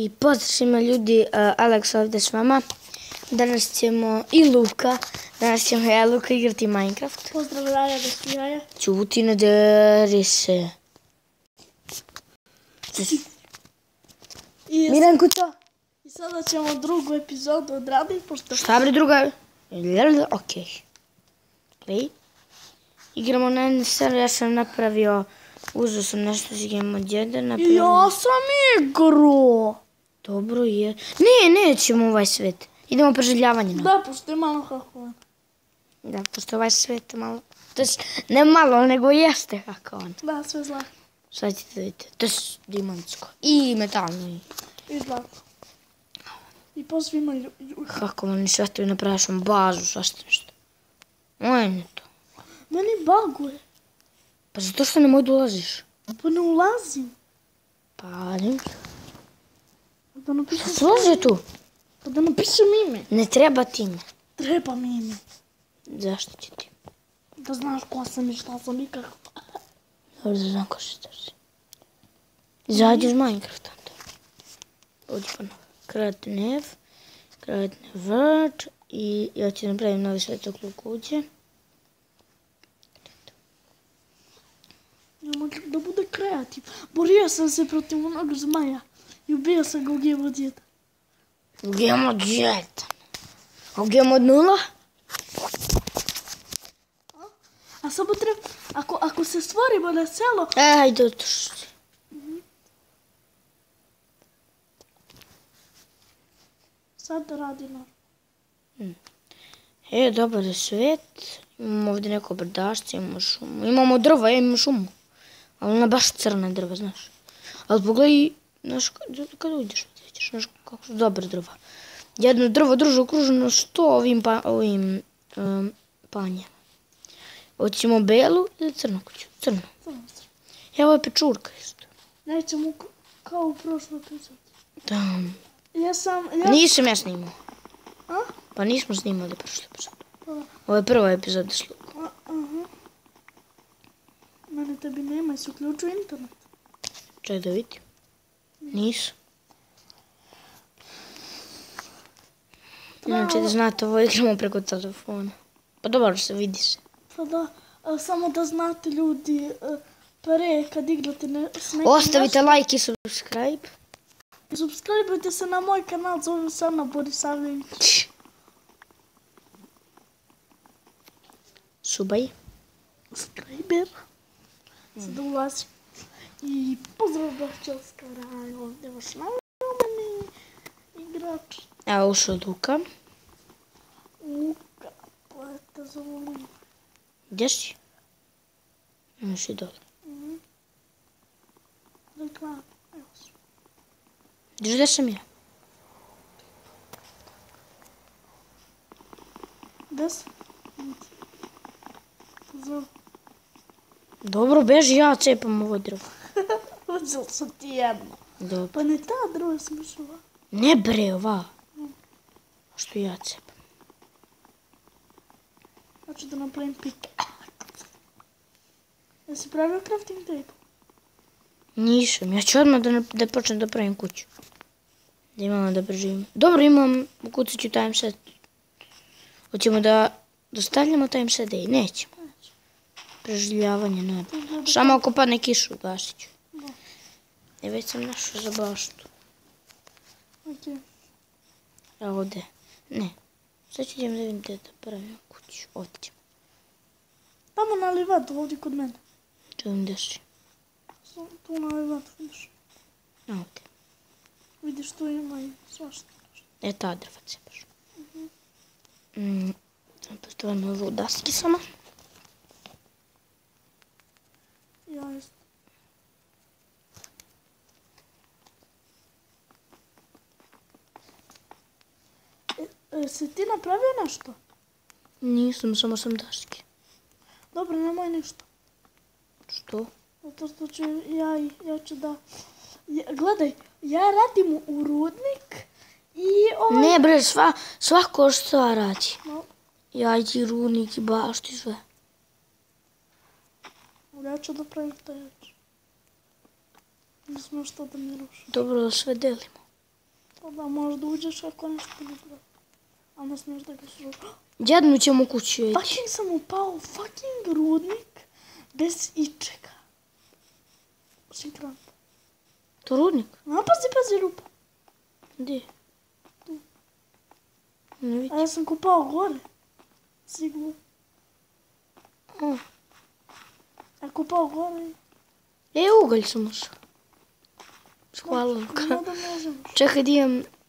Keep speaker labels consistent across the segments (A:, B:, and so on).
A: I pozdrav svima ljudi, uh, Alex ovdje s vama. Danas ćemo, i Luka, danas ćemo ja i Luka igrati Minecraft.
B: Pozdrav Raja da si jaja.
A: Ćuti ne deri se.
B: I,
A: Miran Kuto.
B: I sada ćemo drugu epizodu odraditi, pošto
A: Šta bre druga? Ljel, Okej. Okay. Igramo na seriju, ja sam napravio, uzeo sam nešto s Game od 1, napravio...
B: ja sam igro.
A: Dobro je. Ne, nećemo ovaj svet. Idemo preživljavanje. na.
B: Da, pošto je malo kako.
A: Da, pošto ovaj svet malo... To je, ne malo, nego jeste kako on.
B: Da, sve zlako.
A: Sad ćete vidjeti. To je dimansko. I metalno. i-
B: I. I posle ima lju- lju-
A: Kako oni sve to napraviš vam bazu, svašta nešto. Oj, ne to.
B: Meni baguje.
A: Pa zato što ne mogu da ulaziš.
B: Pa ne ulazim.
A: Pa, ne. Да напишем...
B: С лъжето? Да
A: напишем име. Не
B: трябва ти име. Треба ми име. Защо ти е
A: ти? Да знаеш коя съм и що съм и каква. Добре, да знам кой ще търси. Зайди в Майнкрафт. Оди пано. Кратнев. Кратневът.
B: И я ти направим нови света клукуци. Няма как да бъда креатив. Боря съм се против много змая.
A: Любил съм го гемодията. Гемодията. А гемоднула?
B: А само трябва... Ако, ако се створиме на село...
A: Ай, да ще.
B: Sad da radi normalno.
A: E, dobar je svet. Imamo ovdje neko brdašce, imamo šumu. Imamo drva, ja imamo šumu. Ali ona baš crna drva, znaš. Ali pogledaj znaš, kad, uđeš, vidjet znaš kako su dobre drva. Jedno drvo druže okruženo što ovim, pa, ovim um, panjama. Hoćemo belu ili crnu kuću? Crnu. Evo je pečurka isto.
B: Nećemo kao u prošloj epizodi.
A: Da.
B: Ja sam, ja...
A: Nisam ja snimao.
B: A?
A: Pa nismo snimali prošlu epizodu.
B: Pa,
A: Ovo je prva epizoda s Lukom.
B: a, aha. Mene tebi nema, si uključio internet.
A: Čekaj da vidim. Nisu. Inače da znate, ovo igramo preko telefona. Pa dobro se vidi se.
B: Pa da, a, samo da znate ljudi, a, pre kad igrate ne, s nekim
A: Ostavite like i subscribe.
B: nešto, subscribeujte se na moj kanal, zovem se Ana Borisavljević.
A: Subaj.
B: Subscriber. Sad ulazim. I pozdrowienia chciałska rano, wasz mały gracz.
A: A już Luka?
B: Luka, to
A: złomy. Gdzieś? No się dole. Mhm. Luka, już. Gdzież
B: jeszcze mnie? Без?
A: Добро беше, ја цепам ово древо.
B: Uzel sam ti jedno.
A: Dobro.
B: Pa ne ta druga sam.
A: Ne bre, ova. Što ja cepam.
B: Hoću da napravim pik. Jesi pravio crafting table?
A: Nisam, ja ću odmah da, da počnem da pravim kuću. Da imamo da preživimo. Dobro, imam, ukucat ću time set. Hoćemo da dostavljamo time set i nećemo. Preživljavanje, ne. Samo ako padne kišu, gasit ću. E, već sam našao za baštu.
B: Ok.
A: Evo ovdje. Ne. Sad ću idem da vidim gdje da pravim kuću. Ovdje ćemo.
B: Tamo na livadu, ovdje kod mene.
A: Čujem gdje si.
B: Tu na livadu, vidiš.
A: Ovdje.
B: Vidiš tu ima i svašta.
A: E, ta drva cepaš. Mm, postavljamo ovu daski samo.
B: Ja isto. E, e, si ti napravio nešto?
A: Nisam, samo sam daske.
B: Dobro, nemoj ništa.
A: Što?
B: Zato što ću ja, ja ću da... Ja, gledaj, ja radim u rudnik i ovaj...
A: Ne bre, sva, svako što radi.
B: No,
A: Ja i ti runik i bašti sve.
B: ja ću da pravim taj jač. Ne smiješ to da mi ruši.
A: Dobro da sve delimo.
B: Pa da možda uđeš ako nešto ne treba.
A: А нас
B: нужно да служим. Дед, ну че му кучи. Факин съм
A: опал, факин
B: рудник без ичека. Синкран.
A: То
B: рудник?
A: А,
B: пази,
A: пази,
B: рупа. Де? Не види. А
A: я
B: съм купал горе.
A: Сигурно. А копал горе. Е,
B: уголь съм уж.
A: С хвалом. Чакай,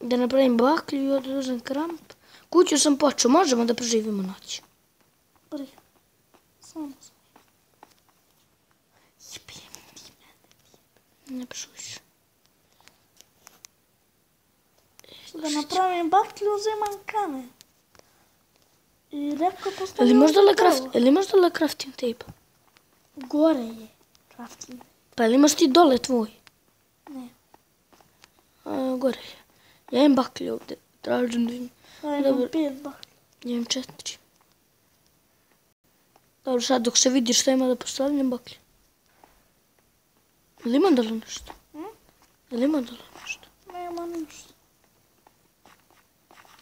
A: да направим баклю, я должен крамп. Kuću sam počeo, možemo da preživimo noć.
B: Prije. Samo.
A: Ne pšuš.
B: Da napravim baklju, uzimam kamen. I repka postavljam.
A: Ili možda
B: drvo.
A: ili možda le crafting table?
B: Gore je crafting.
A: Pa ili imaš ti dole tvoj?
B: Ne.
A: A, gore je. Ja imam baklju ovdje. Tražim da imam. Dobro.
B: pet baklju.
A: Ja imam četiri. Dobro, sad dok se vidi šta ima da postavljam baklju. Ili ima dole nešto?
B: Hm?
A: Ili ima dole nešto?
B: Nema ništa.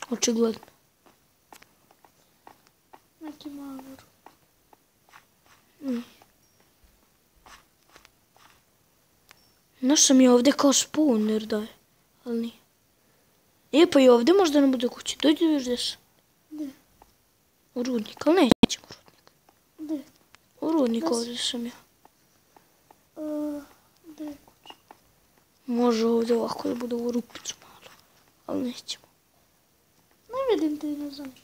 A: Očigledno.
B: Neki mali rup.
A: Našao mi je ovdje kao spawner daje, ali nije. İyi payı evde можна буде кучу. Дойди дождеш. Да. Урудник. А не чим
B: урудник.
A: Да. Урудник овдеш самі. Да. Може,
B: овде
A: легко я
B: буду урупити
A: мало. Але не
B: чим. Не видим ти
A: не знаєш.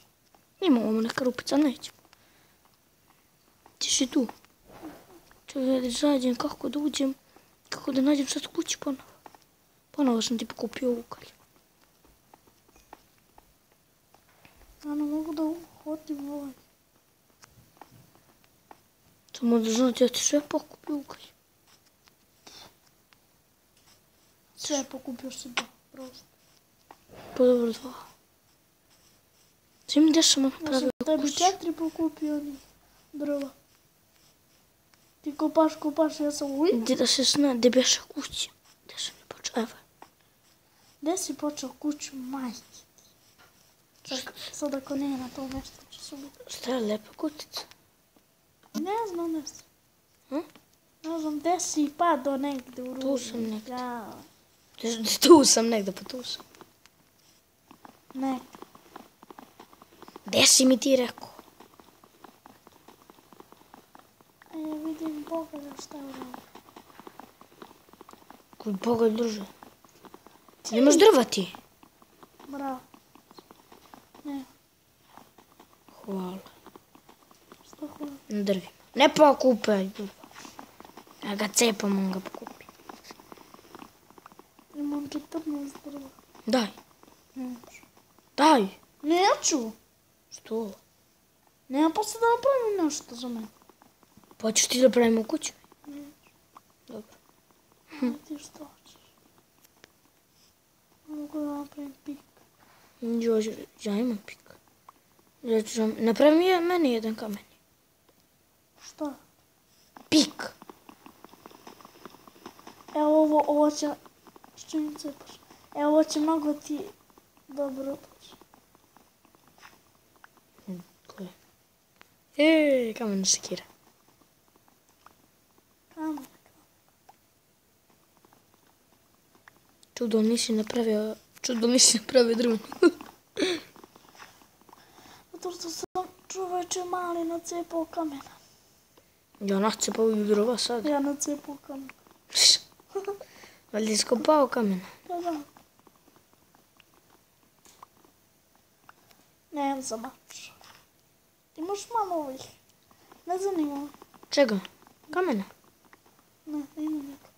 A: Не мого мене крупиться, не чим. Ти ж
B: іду. Ти жаден, як куди
A: будем? Як куди найдем, що скучи пана. Пана, важно, ти типу, покупив укаль. А не могу долго ход не бывает. Ты мы должны делать шепа купилкой.
B: Шепа купишь себе просто. Подобр два.
A: Чим дешево ми правда купиш? Я ще покупили
B: дрова. Ти купаш, купаш, я
A: сам уй. Де да се зна, де
B: беше кучи.
A: Де
B: се
A: ми
B: почава. Де си почав кучу майки? Са да коне е
A: на това веща, че са го... Ще е лепа кутица. Не знам
B: не си. Не знам, де си па до негде у Ту сам негде. Ту сам негде,
A: па ту сам. Негде.
B: Де си ми ти
A: реко?
B: Е, видим Бога да става. Е Кой Бога,
A: е друже? Ти
B: не
A: имаш дръва ти? Браво. Не. Хвала. Що
B: хвала?
A: Не дърви. Не покупай. Е,
B: ага цепа му го покупи. Не мам че
A: тъмно здраво. Дай. Дай. Не я чу.
B: Що? Не
A: я
B: после да
A: направим нещо за мен. Почеш ти да правим куче? Не. Добре.
B: Ти що? Мога да направим пик. Drva.
A: Daj,
B: Neću.
A: daj.
B: Neću.
A: Što?
B: Nema pa se da napravim nešto za mene.
A: Pa ćeš ti da pravimo kuću?
B: Neću.
A: Dobro.
B: A ti što hoćeš? Mogu da napravim pik.
A: Jo, ja imam pik. Ja ću vam- napravi mi je- meni jedan kamen.
B: Šta?
A: Pik.
B: Evo ovo, ovo će... Što mi cepaš? Evo ovo će mnogo ti dobro doći.
A: Koje? E, kamen sekira.
B: Kamen.
A: Čudo nisi napravio, čudo nisi napravio drvo.
B: Zato što sam čoveče mali nacepao kamena.
A: ja nacepao i drva sad.
B: Ja nacepao kamen.
A: Valjda iskopao kamen.
B: Da, da. Ne znam mač. Imaš malo ovih. Ne zanima me.
A: Čega? Kamena?
B: Ne, ne imam neka.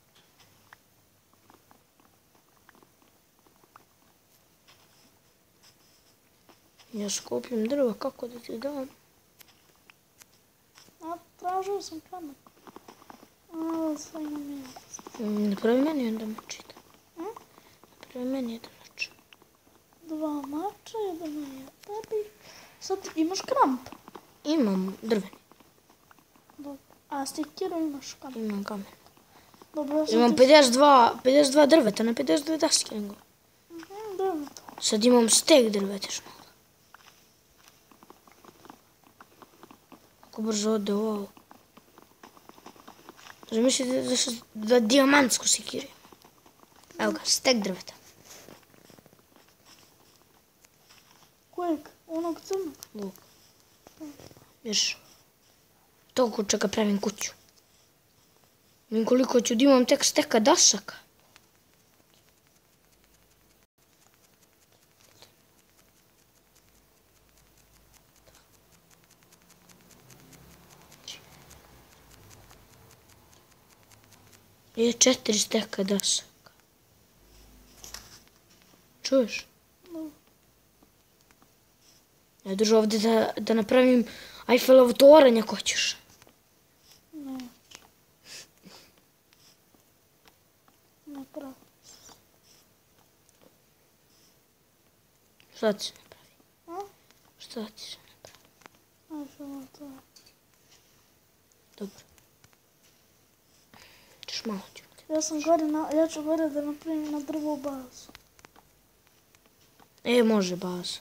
A: Я скопим дрова,
B: как вот отсюда? Отражу с экранок. Направи мене
A: да мучите. Направи мене да
B: мучи.
A: Два мача, jedan
B: je tebi. Sad imaš kramp?
A: Imam drveni.
B: Dobro. A stikiru imaš kamen?
A: Imam kamen.
B: Dobro, ja
A: imam
B: ti...
A: 52, 52 drveta, na 52 daske.
B: Dobro.
A: Sad imam steg drvetišno. Kako brzo ode ovo. Zamislite da, da, da diamantsku sekiru. Evo ga, stek drveta.
B: Kojeg? Onog crnog?
A: Luk. Još toliko čeka pravim kuću. Vidim koliko ću da imam tek steka dasaka. Je četiri steka dasaka. Čuješ? Ja držu ovdje da, da napravim Eiffelov toranj ako hoćeš.
B: Ne. Pravi.
A: Šta ti se napravi?
B: A?
A: Šta ti se napravi?
B: Ajde, to.
A: Dobro. Malo ću.
B: Ja sam gore, na, ja ću gore da napravim na drvo bazu.
A: E, može baza.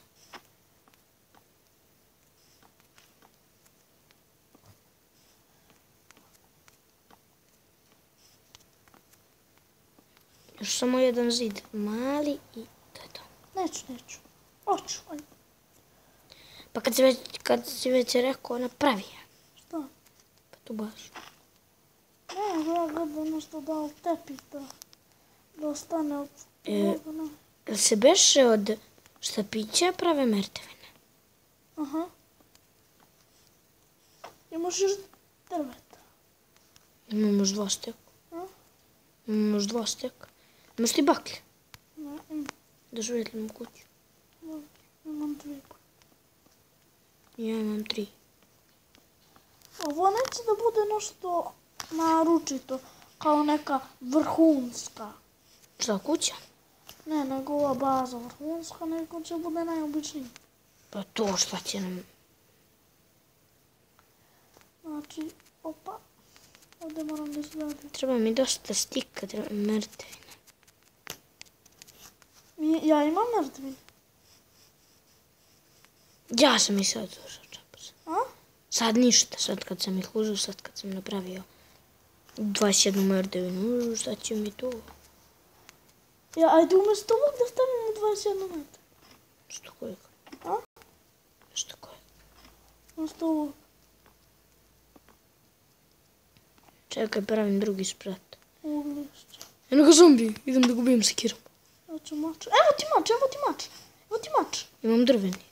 A: Još samo jedan zid. Mali i to je to.
B: Neću, neću. Hoću, ajde.
A: Pa kad si već, kad si već rekao, napravi je.
B: Šta?
A: Pa tu bazu.
B: Ne, ja gledam nešto da u tepi da, ostane od
A: E.
B: ne.
A: Jel se beše od štapića prave mertevine?
B: Aha. Imaš još drveta.
A: Imamo još dva steka.
B: A?
A: Imamo još dva steka. Imaš ti baklje?
B: Ne, imam,
A: Da žujetljamo kuću.
B: imam dvije.
A: Ja imam tri.
B: Ovo neće da bude nešto naručito, kao neka vrhunska.
A: Šta, kuća?
B: Ne, nego ova baza vrhunska, nego će bude najobičniji.
A: Pa to šta će nam...
B: Znači, opa, ovdje moram da izradim.
A: Treba mi dosta stika, treba mi mrtvine.
B: Mi- Ja imam mrtvi.
A: Ja sam i sad uzao čapas.
B: A?
A: Sad ništa, sad kad sam ih uzao, sad kad sam napravio 21 ви но зачем ви това?
B: Я, айде уместо лук да станем на 21 мърдеви.
A: Что такое?
B: А?
A: Что такое?
B: Уместо лук.
A: Чакай, правим други спрат.
B: Е, нека
A: зомби, идем да го бием с киром.
B: Ево е, ти мач, ево ти мач, ево ти мач. Ево ти
A: мач. Имам
B: дървени.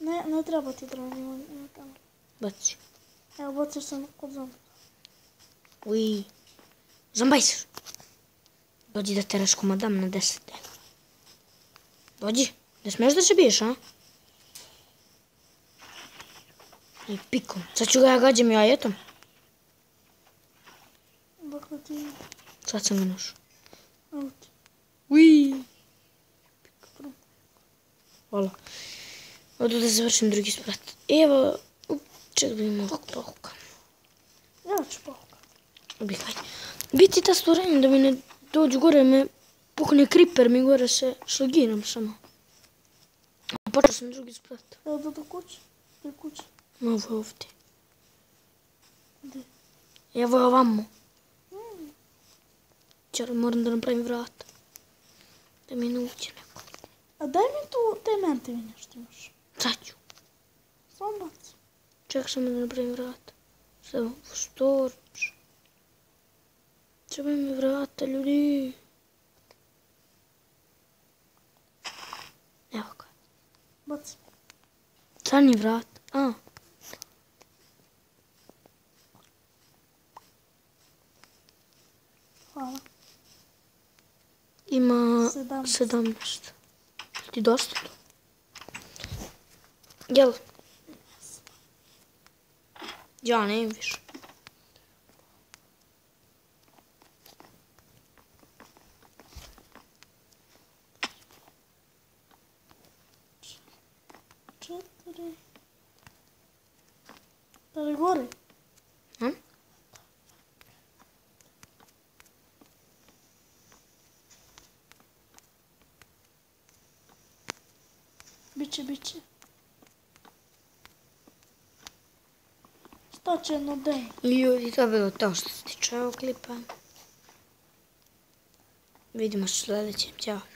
B: Не, не трябва ти дървени, има камера.
A: Баци.
B: Ево баци съм от зомби. Zombi.
A: Uj, zombaj se. Dođi da teraš komadam na 10 dana. Dođi, ne smiješ da se biješ, a? I pikom. Sad ću ga ja gađam jajetom.
B: Ti,
A: Sad sam ga našao.
B: ti.
A: Uj. Hvala. Odu da završim drugi sprat. Evo, ček da imam ovog pahuka.
B: Ja ću pahukat.
A: Ubihaj. Biti ta stvorenja da mi ne dođu gore, me pukne kriper, mi gore se šlagiram samo. A počeo sam drugi sprat.
B: Evo da do kuće. Do kuće.
A: Ma ovo je ovdje.
B: Gdje?
A: Evo je ovamo. Čar, moram da napravim vrata. Da mi ne uđe neko.
B: A daj mi tu te mentevine što imaš.
A: Sad ću.
B: Samo baci.
A: Čekaj samo da napravim vrata. Samo storč. Treba mi vrata, ljudi. Evo ga.
B: Baci.
A: Crni vrat. A.
B: Hvala.
A: Ima
B: Sedamnaest.
A: 17. Ti dosta to? Jel? Ja ne imam više.
B: Četiri. Da li gore?
A: Hm?
B: Biće, biće. Šta će jedno den?
A: Ljudi, to je bilo to što se tiče ovog klipa. Vidimo se sljedećem. Ćao.